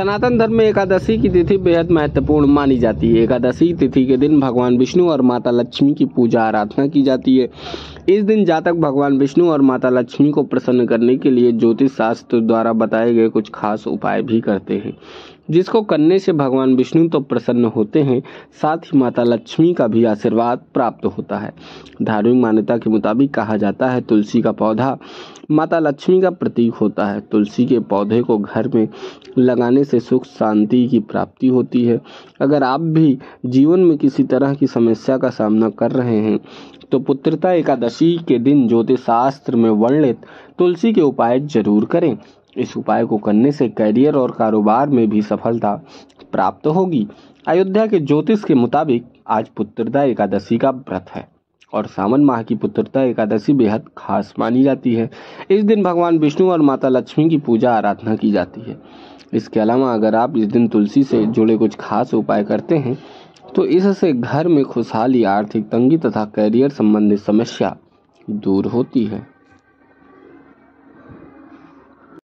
सनातन धर्म में एकादशी की तिथि बेहद महत्वपूर्ण मानी जाती है। एकादशी तिथि के दिन भगवान विष्णु और माता लक्ष्मी की पूजा आराधना की जाती है। इस दिन जातक भगवान विष्णु और माता लक्ष्मी को प्रसन्न करने के लिए ज्योतिष शास्त्र द्वारा बताए गए कुछ खास उपाय भी करते हैं। जिसको करने से भगवान विष्णु तो प्रसन्न होते हैं, साथ ही माता लक्ष्मी का भी आशीर्वाद प्राप्त होता है। धार्मिक मान्यता के मुताबिक कहा जाता है, तुलसी का पौधा माता लक्ष्मी का प्रतीक होता है। तुलसी के पौधे को घर में लगाने से सुख शांति की प्राप्ति होती है। अगर आप भी जीवन में किसी तरह की समस्या का सामना कर रहे हैं तो पुत्रता एकादशी के दिन ज्योतिष शास्त्र में वर्णित तुलसी के उपाय ज़रूर करें। इस उपाय को करने से करियर और कारोबार में भी सफलता प्राप्त होगी। अयोध्या के ज्योतिष के मुताबिक आज पुत्रदा एकादशी का व्रत है। और सावन माह की पुत्रता एकादशी बेहद खास मानी जाती है। इस दिन भगवान विष्णु और माता लक्ष्मी की पूजा आराधना की जाती है। इसके अलावा अगर आप इस दिन तुलसी से जुड़े कुछ खास उपाय करते हैं तो इससे घर में खुशहाली, आर्थिक तंगी तथा करियर संबंधित समस्या दूर होती है।